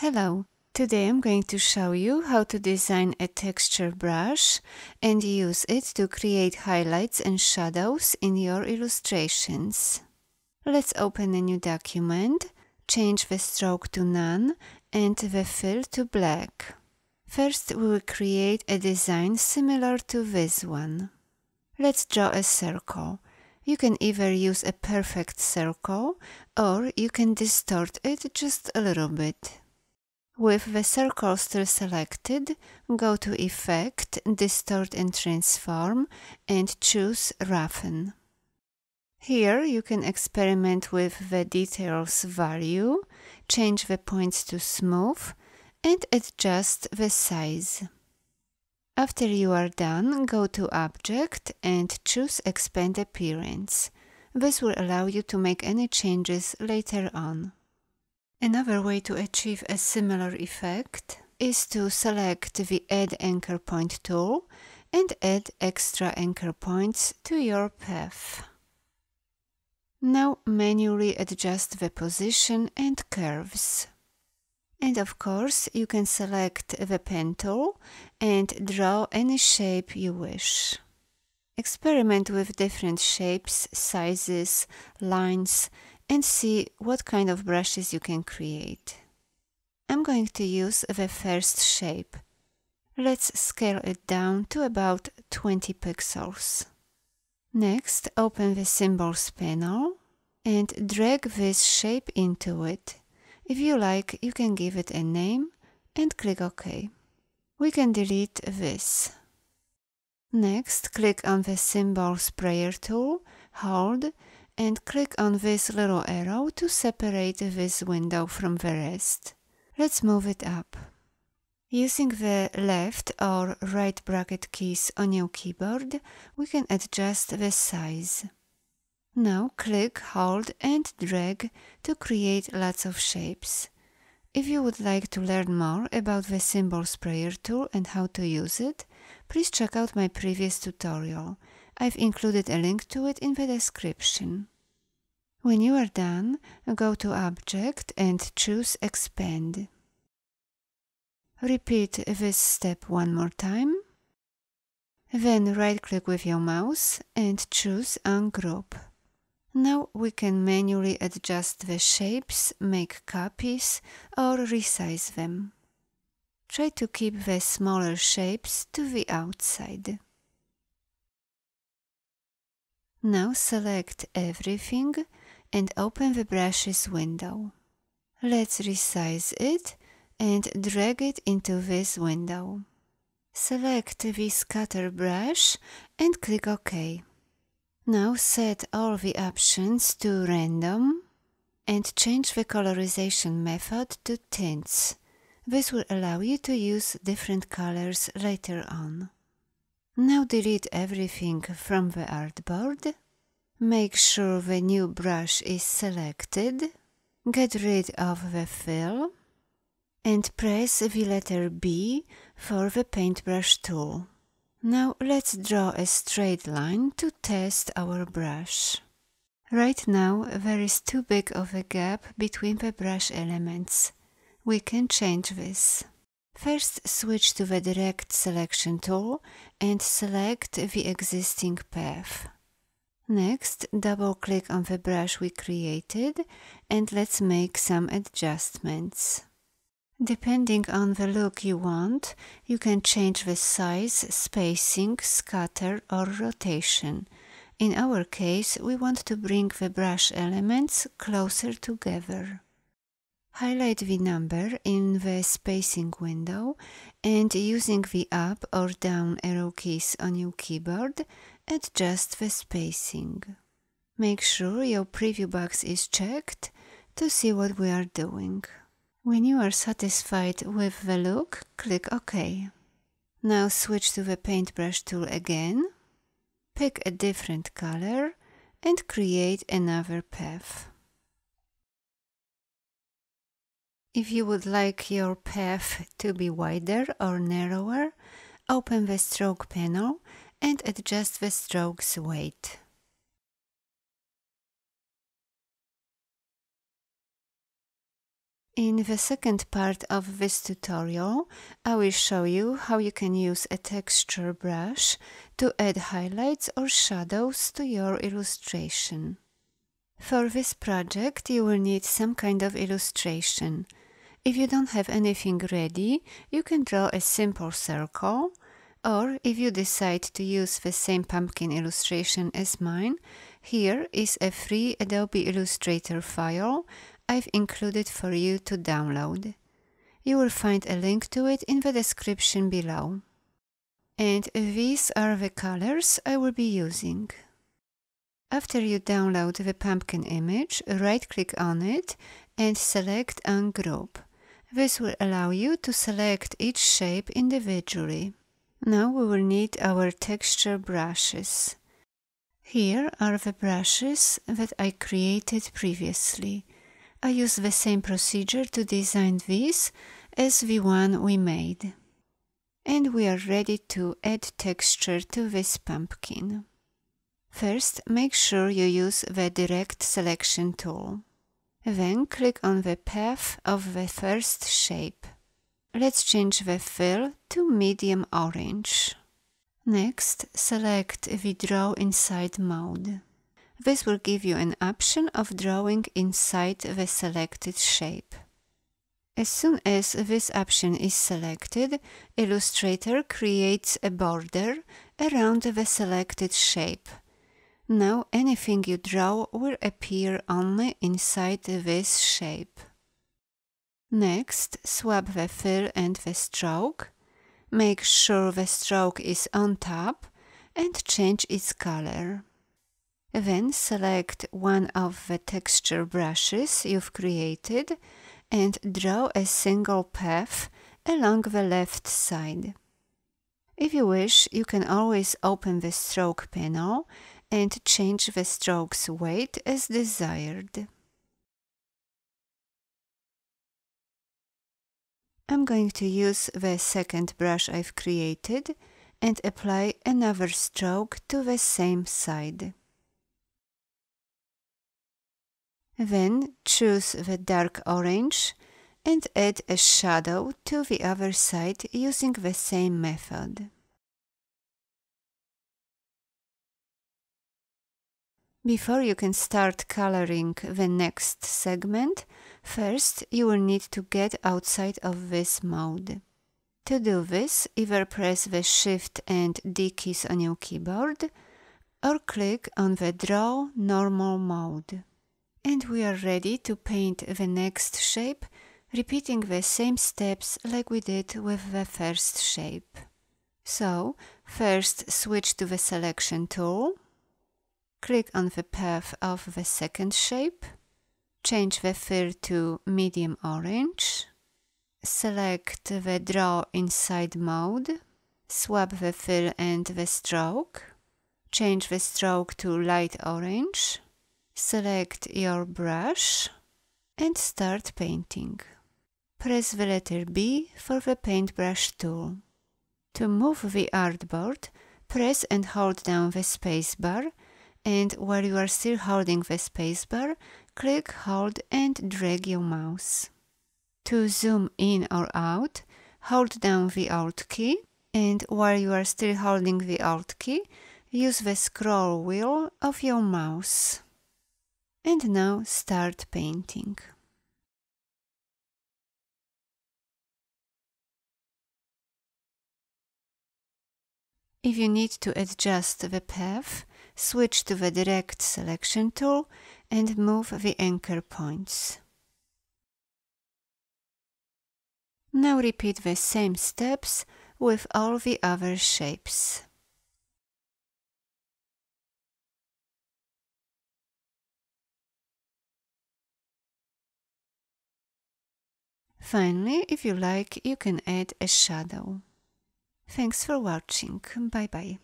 Hello, today I'm going to show you how to design a texture brush and use it to create highlights and shadows in your illustrations. Let's open a new document, change the stroke to none and the fill to black. First we will create a design similar to this one. Let's draw a circle. You can either use a perfect circle or you can distort it just a little bit. With the circle still selected, go to Effect, Distort and Transform and choose Roughen. Here you can experiment with the details value, change the points to smooth and adjust the size. After you are done, go to Object and choose Expand Appearance. This will allow you to make any changes later on. Another way to achieve a similar effect is to select the Add Anchor Point tool and add extra anchor points to your path. Now manually adjust the position and curves. And of course you can select the pen tool and draw any shape you wish. Experiment with different shapes, sizes, lines and see what kind of brushes you can create. I'm going to use the first shape. Let's scale it down to about 20 pixels. Next, open the Symbols panel and drag this shape into it. If you like, you can give it a name and click OK. We can delete this. Next, click on the Symbols Sprayer tool, hold and click on this little arrow to separate this window from the rest. Let's move it up. Using the left or right bracket keys on your keyboard, we can adjust the size. Now click, hold and drag to create lots of shapes. If you would like to learn more about the Symbol Sprayer tool and how to use it, please check out my previous tutorial. I've included a link to it in the description. When you are done, go to Object and choose Expand. Repeat this step one more time. Then right-click with your mouse and choose Ungroup. Now we can manually adjust the shapes, make copies or resize them. Try to keep the smaller shapes to the outside. Now select everything and open the brushes window. Let's resize it and drag it into this window. Select the scatter brush and click OK. Now set all the options to random and change the colorization method to tints. This will allow you to use different colors later on. Now delete everything from the artboard. Make sure the new brush is selected. Get rid of the fill and press the letter B for the paintbrush tool. Now let's draw a straight line to test our brush. Right now there is too big of a gap between the brush elements. We can change this. First switch to the direct selection tool and select the existing path. Next, double click on the brush we created and let's make some adjustments. Depending on the look you want, you can change the size, spacing, scatter or rotation. In our case, we want to bring the brush elements closer together. Highlight the number in the spacing window and using the up or down arrow keys on your keyboard, adjust the spacing. Make sure your preview box is checked to see what we are doing. When you are satisfied with the look, click OK. Now switch to the paintbrush tool again, pick a different color and create another path. If you would like your path to be wider or narrower, open the stroke panel and adjust the stroke's weight. In the second part of this tutorial, I will show you how you can use a texture brush to add highlights or shadows to your illustration. For this project, you will need some kind of illustration. If you don't have anything ready, you can draw a simple circle, or if you decide to use the same pumpkin illustration as mine, here is a free Adobe Illustrator file I've included for you to download. You will find a link to it in the description below. And these are the colors I will be using. After you download the pumpkin image, right-click on it and select Ungroup. This will allow you to select each shape individually. Now we will need our texture brushes. Here are the brushes that I created previously. I use the same procedure to design this as the one we made. And we are ready to add texture to this pumpkin. First, make sure you use the Direct Selection tool. Then click on the path of the first shape. Let's change the fill to medium orange. Next, select the Draw Inside mode. This will give you an option of drawing inside the selected shape. As soon as this option is selected, Illustrator creates a border around the selected shape now anything you draw will appear only inside this shape. Next, swap the fill and the stroke. Make sure the stroke is on top and change its color. Then select one of the texture brushes you've created and draw a single path along the left side. If you wish, you can always open the stroke panel and change the stroke's weight as desired. I'm going to use the second brush I've created and apply another stroke to the same side. Then choose the dark orange and add a shadow to the other side using the same method. Before you can start coloring the next segment, first you will need to get outside of this mode. To do this, either press the Shift and D keys on your keyboard or click on the Draw Normal mode. And we are ready to paint the next shape, repeating the same steps like we did with the first shape. So, first switch to the Selection tool, Click on the path of the second shape. Change the fill to medium orange. Select the draw inside mode. Swap the fill and the stroke. Change the stroke to light orange. Select your brush and start painting. Press the letter B for the paintbrush tool. To move the artboard, press and hold down the spacebar and while you are still holding the spacebar, click, hold and drag your mouse. To zoom in or out, hold down the Alt key and while you are still holding the Alt key, use the scroll wheel of your mouse. And now start painting. If you need to adjust the path, switch to the Direct Selection tool and move the anchor points. Now repeat the same steps with all the other shapes. Finally, if you like, you can add a shadow. Thanks for watching. Bye bye.